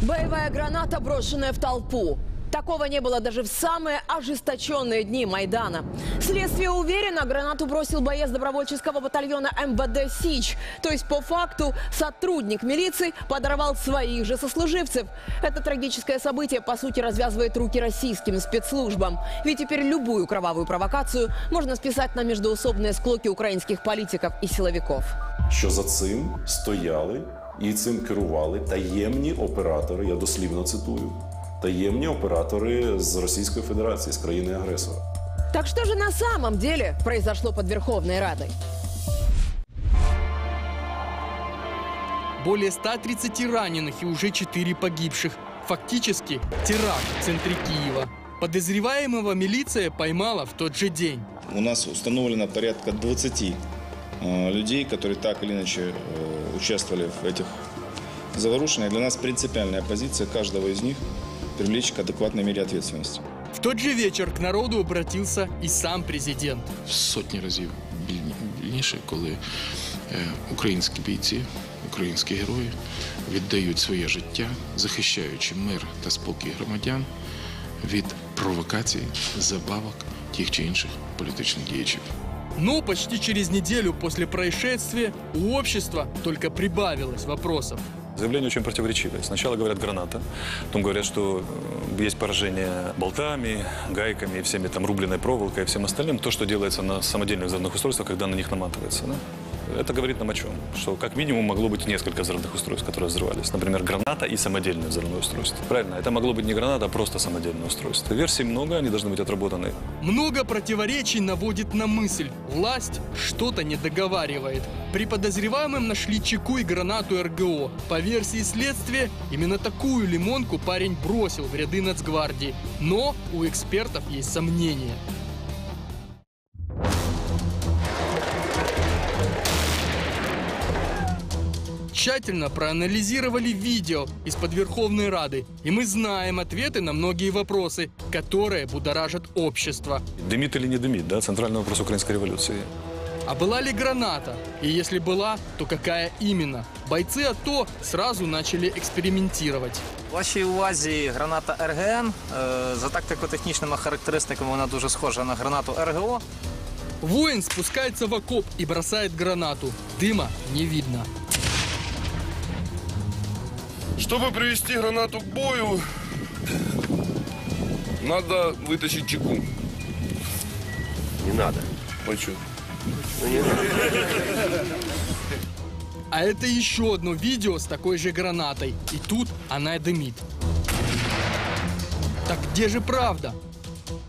Боевая граната, брошенная в толпу. Такого не было даже в самые ожесточенные дни Майдана. Следствие уверено, гранату бросил боец добровольческого батальона МВД «Сич». То есть, по факту, сотрудник милиции подорвал своих же сослуживцев. Это трагическое событие, по сути, развязывает руки российским спецслужбам. Ведь теперь любую кровавую провокацию можно списать на междоусобные склоки украинских политиков и силовиков. що за цим стояли і цим керували таємні оператори, я дослівно цитую, таємні оператори з Російської Федерації, з країни-агресора. Так что же на самом деле произошло под Верховной Радой? Более 130 раненых и уже 4 погибших. Фактически теракт в центре Киева. Подозреваемого милиция поймала в тот же день. У нас установлено порядка 20 э, людей, которые так или иначе э, участвовали в этих заворушениях. Для нас принципиальная позиция каждого из них привлечь к адекватной мере ответственности. В тот же вечер к народу обратился и сам президент. в сотні разів біль- більніше, коли е, українські бійці, українські герої віддають своє життя, захищаючи мир та спокій громадян від провокацій, забавок тих чи інших політичних діячів. Но почти через неделю после происшествия у общества только прибавилось вопросов. Заявления очень противоречивые. Сначала говорят граната, потом говорят, что э, есть поражение болтами, гайками и всеми там рубленой проволокой и всем остальным. То, что делается на самодельных взрывных устройствах, когда на них наматывается. да. Это говорит нам о чем? Что как минимум могло быть несколько взрывных устройств, которые взрывались. Например, граната и самодельное взрывное устройство. Правильно, это могло быть не граната, а просто самодельное устройство. Версий много, они должны быть отработаны. Много противоречий наводит на мысль. Власть что-то не договаривает. При подозреваемом нашли чеку и гранату РГО. По версии следствия, именно такую лимонку парень бросил в ряды Нацгвардии. Но у экспертов есть сомнения. Тщательно проанализировали видео из-под Верховной Рады, и мы знаем ответы на многие вопросы, которые будоражат общество. Дымит или не дымит, да, центральный вопрос украинской революции. А была ли граната? И если была, то какая именно? Бойцы АТО сразу начали экспериментировать. Вашій увазі граната РГН. Е, За тактико-технічними характеристиками вона дуже схожа на гранату РГО. Воин спускается в окоп и бросает гранату. Дыма не видно. Чтобы привести гранату к бою, надо вытащить чеку. Не надо. Почему? Ну, не надо. А это еще одно видео с такой же гранатой. И тут она дымит. Так где же правда?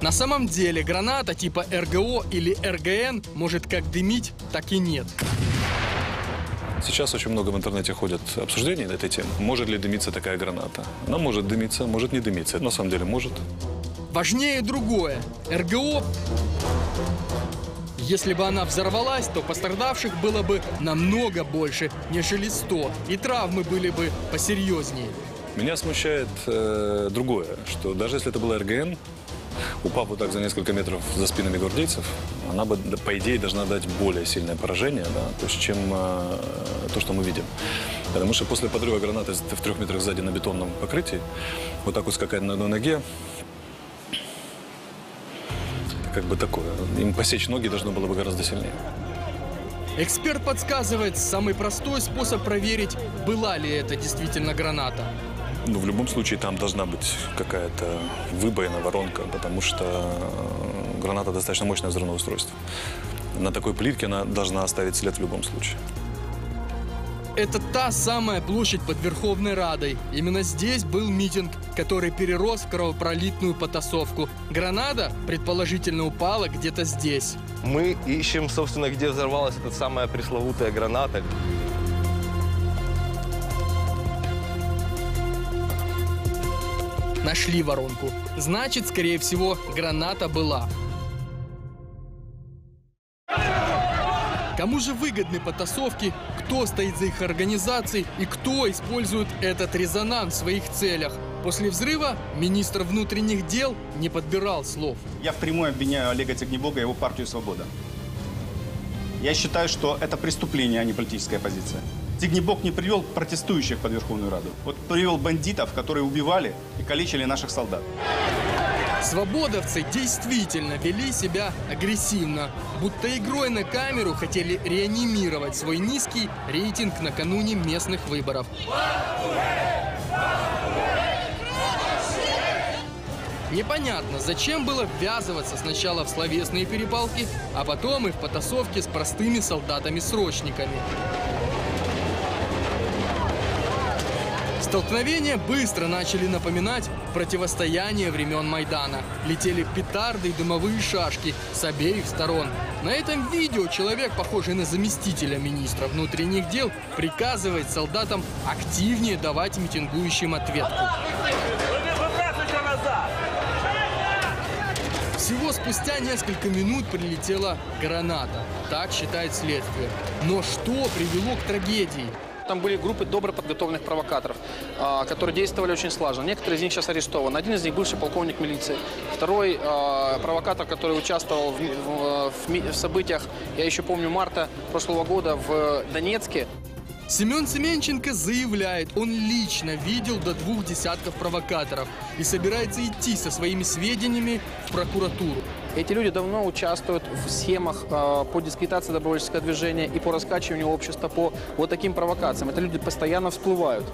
На самом деле граната типа РГО или РГН может как дымить, так и нет. Сейчас очень много в интернете ходят обсуждений на этой темы. Может ли дымиться такая граната? Она может дымиться, может не дымиться. На самом деле может. Важнее другое. РГО... Если бы она взорвалась, то пострадавших было бы намного больше, нежели 100, и травмы были бы посерьезнее. Меня смущает э, другое, что даже если это была РГН, упав вот так за несколько метров за спинами гвардейцев, она бы, по идее, должна дать более сильное поражение, да, то есть, чем э, то, что мы видим. Потому что после подрыва гранаты в трех метрах сзади на бетонном покрытии, вот так вот скакать на одной ноге, как бы такое. Им посечь ноги должно было бы гораздо сильнее. Эксперт подсказывает, самый простой способ проверить, была ли это действительно граната. Ну, в любом случае, там должна быть какая-то выбоина, воронка, потому что э, граната достаточно мощное взрывное устройство. На такой плитке она должна оставить след в любом случае. Это та самая площадь под Верховной Радой. Именно здесь был митинг, который перерос в кровопролитную потасовку. Граната, предположительно, упала где-то здесь. Мы ищем, собственно, где взорвалась эта самая пресловутая граната. Нашли воронку. Значит, скорее всего, граната была. Кому же выгодны потасовки, кто стоит за их организацией и кто использует этот резонанс в своих целях? После взрыва министр внутренних дел не подбирал слов. Я впрямую обвиняю Олега Тягнебога и его партию «Свобода». Я считаю, что это преступление, а не политическая позиция. Зигнебок не привел протестующих под Верховную Раду. Вот привел бандитов, которые убивали и калечили наших солдат. Свободовцы действительно вели себя агрессивно, будто игрой на камеру хотели реанимировать свой низкий рейтинг накануне местных выборов. Непонятно, зачем было ввязываться сначала в словесные перепалки, а потом и в потасовки с простыми солдатами-срочниками. Столкновения быстро начали напоминать противостояние времен Майдана. Летели петарды и дымовые шашки с обеих сторон. На этом видео человек, похожий на заместителя министра внутренних дел, приказывает солдатам активнее давать митингующим ответку. Всего спустя несколько минут прилетела граната. Так считает следствие. Но что привело к трагедии? Там были группы добро подготовленных провокаторов, а, которые действовали очень слаженно. Некоторые из них сейчас арестованы. Один из них бывший полковник милиции. Второй а, провокатор, который участвовал в, в- в событиях, я еще помню, марта прошлого года в Донецке. Семен Семенченко заявляет, он лично видел до двух десятков провокаторов и собирается идти со своими сведениями в прокуратуру. Эти люди давно участвуют в схемах а, по дискредитации добровольческого движения и по раскачиванию общества по вот таким провокациям. Это люди постоянно всплывают.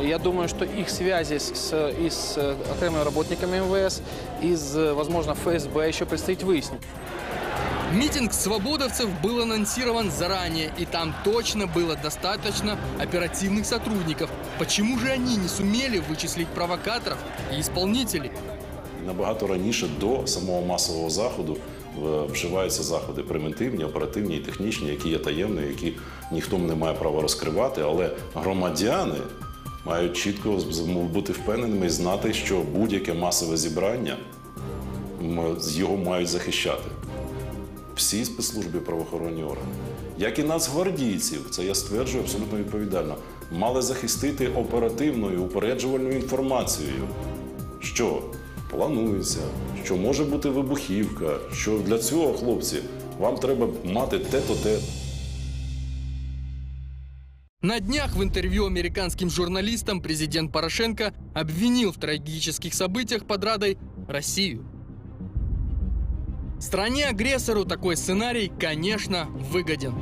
Я думаю, что их связи с, и с э, окремыми работниками МВС, и с, э, возможно, ФСБ еще предстоит выяснить. Митинг свободовцев был анонсирован заранее, и там точно было достаточно оперативных сотрудников. Почему же они не сумели вычислить провокаторов и исполнителей? Набагато раніше до самого масового заходу е, вживаються заходи превентивні, оперативні і технічні, які є таємні, які ніхто не має права розкривати, але громадяни мають чітко з- з- бути впевненими і знати, що будь-яке масове зібрання м, з- його мають захищати. Всі спецслужби правоохоронні органи, як і нацгвардійців, це я стверджую абсолютно відповідально, мали захистити оперативною упереджувальною інформацією, що планується, що може бути вибухівка, що для цього, хлопці, вам треба мати те-то те. На днях в интервью американским журналистам президент Порошенко обвинил в трагических событиях под Радой Россию. Стране-агрессору такой сценарий, конечно, выгоден.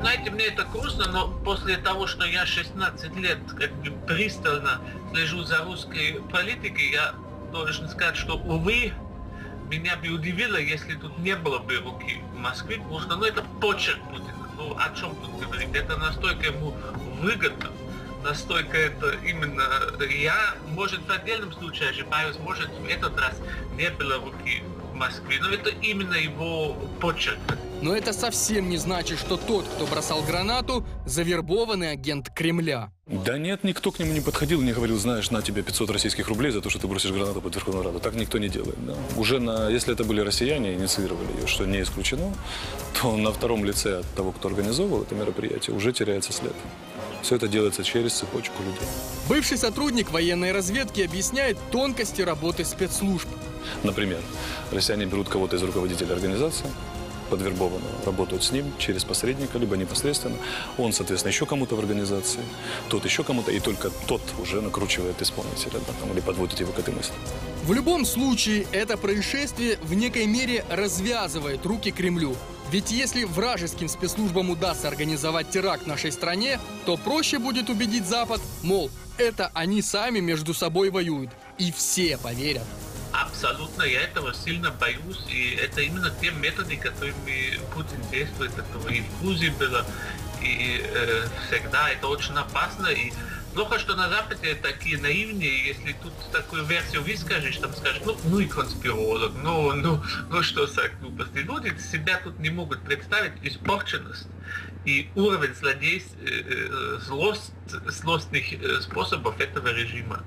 Знаете, мне это грустно, но после того, что я 16 лет как бы пристально слежу за русской политикой, я должен сказать, что, увы, меня бы удивило, если тут не было бы руки в Москве, потому что ну, это почерк Путина. Ну, о чем тут говорить? Это настолько ему выгодно, настолько это именно... Я, может, в отдельном случае ошибаюсь, может, в этот раз не было руки в Москве, но это именно его почерк. Но это совсем не значит, что тот, кто бросал гранату, завербованный агент Кремля. Да нет, никто к нему не подходил, не говорил, знаешь, на тебе 500 российских рублей за то, что ты бросишь гранату под Верховную Раду. Так никто не делает. да. Уже на, если это были россияне, инициировали ее, что не исключено, то на втором лице от того, кто организовывал это мероприятие, уже теряется след. Все это делается через цепочку людей. Бывший сотрудник военной разведки объясняет тонкости работы спецслужб. Например, россияне берут кого-то из руководителей организации, подвербованного, работают с ним через посредника, либо непосредственно. Он, соответственно, еще кому-то в организации, тот еще кому-то, и только тот уже накручивает исполнителя да, там, или подводит его к этой мысли. В любом случае, это происшествие в некой мере развязывает руки Кремлю. Ведь если вражеским спецслужбам удастся организовать теракт в нашей стране, то проще будет убедить Запад, мол, это они сами между собой воюют. И все поверят. Абсолютно, я этого сильно боюсь, и это именно те методы, которыми Путин действует, этого и в Грузии было, и э, всегда это очень опасно, и плохо, что на Западе такие наивные, если тут такую версию выскажешь, там скажешь, ну, ну и конспиролог, ну, ну, ну что за глупости. Люди себя тут не могут представить испорченность и уровень злодейств, э, э, злость, злостных э, способов этого режима.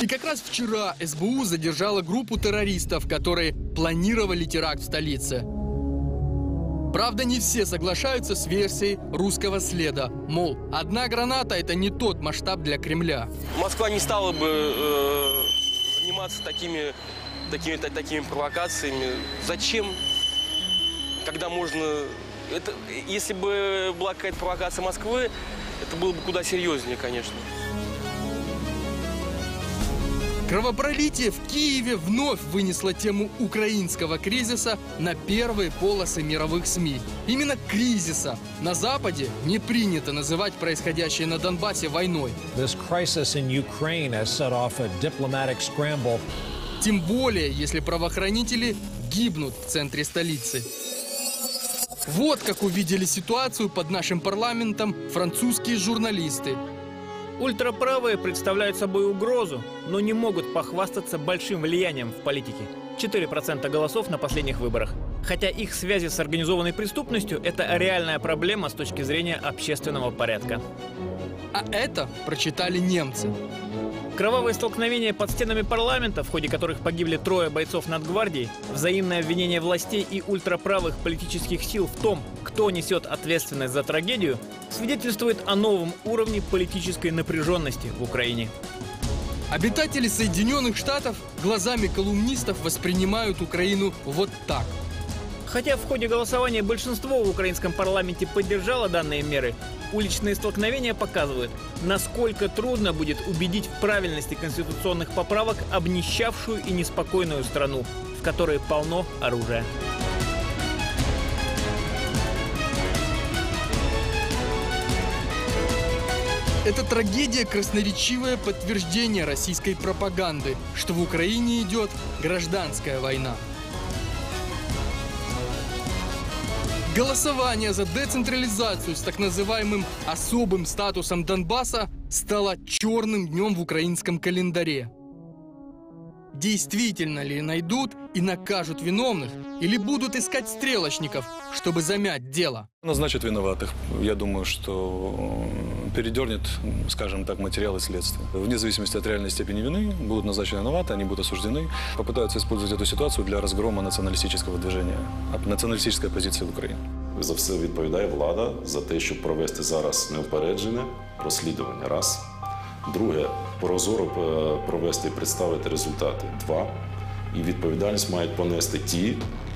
И как раз вчера СБУ задержала группу террористов, которые планировали теракт в столице. Правда, не все соглашаются с версией русского следа. Мол, одна граната – это не тот масштаб для Кремля. Москва не стала бы э, заниматься такими, такими, та- такими провокациями. Зачем, когда можно это, если бы была какая-то провокация Москвы, это было бы куда серьезнее, конечно. Кровопролитие в Киеве вновь вынесло тему украинского кризиса на первые полосы мировых СМИ. Именно кризиса. На Западе не принято называть происходящее на Донбассе войной. Тем более, если правоохранители гибнут в центре столицы. Вот как увидели ситуацию под нашим парламентом французские журналисты. Ультраправые представляют собой угрозу, но не могут похвастаться большим влиянием в политике. 4% голосов на последних выборах. Хотя их связи с организованной преступностью – это реальная проблема с точки зрения общественного порядка. А это прочитали немцы. Кровавые столкновения под стенами парламента, в ходе которых погибли трое бойцов Нацгвардии, взаимное обвинение властей и ультраправых политических сил в том, кто несет ответственность за трагедию, свидетельствует о новом уровне политической напряженности в Украине. Обитатели Соединенных Штатов глазами колумнистов воспринимают Украину вот так. Хотя в ходе голосования большинство в украинском парламенте поддержало данные меры, уличные столкновения показывают, насколько трудно будет убедить в правильности конституционных поправок обнищавшую и неспокойную страну, в которой полно оружия. Эта трагедия – красноречивое подтверждение российской пропаганды, что в Украине идет гражданская война. Голосование за децентрализацию с так называемым особым статусом Донбасса стало черным днем в украинском календаре Действительно ли найдут и накажут виновных, или будут искать стрелочников, чтобы замять дело? Назначат виноватых. Я думаю, что передернет, скажем так, материалы следствия. Вне зависимости от реальной степени вины будут назначены виноваты, они будут осуждены. Попытаются использовать эту ситуацию для разгрома националистического движения, националистической оппозиции в Украине. За все відповідає влада за те, щоб провести зараз неупереджене розслідування. Раз. Друге, прозоро е, провести і представити результати. Два. І відповідальність мають понести ті,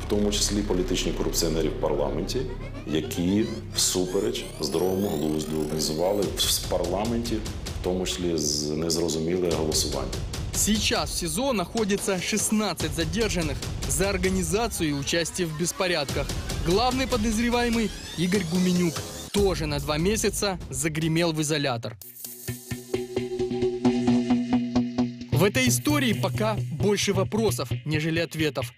в тому числі політичні корупціонери в парламенті, які всупереч здоровому глузду організували в парламенті, в тому числі з незрозуміле голосування. Сейчас в СИЗО находится 16 задержанных за организацию и участие в беспорядках. Главный подозреваемый Игорь Гуменюк тоже на два месяца загремел в изолятор. В этой истории пока больше вопросов, нежели ответов.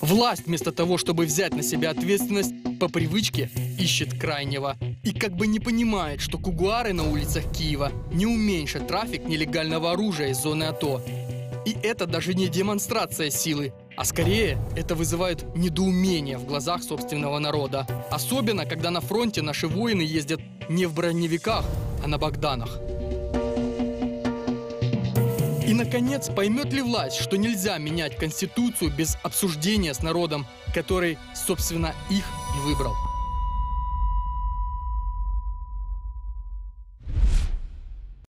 Власть вместо того, чтобы взять на себя ответственность, по привычке ищет крайнего. И как бы не понимает, что кугуары на улицах Киева не уменьшат трафик нелегального оружия из зоны АТО. И это даже не демонстрация силы, а скорее это вызывает недоумение в глазах собственного народа. Особенно, когда на фронте наши воины ездят не в броневиках, а на Богданах. И, наконец, поймет ли власть, что нельзя менять Конституцию без обсуждения с народом, который, собственно, их и выбрал?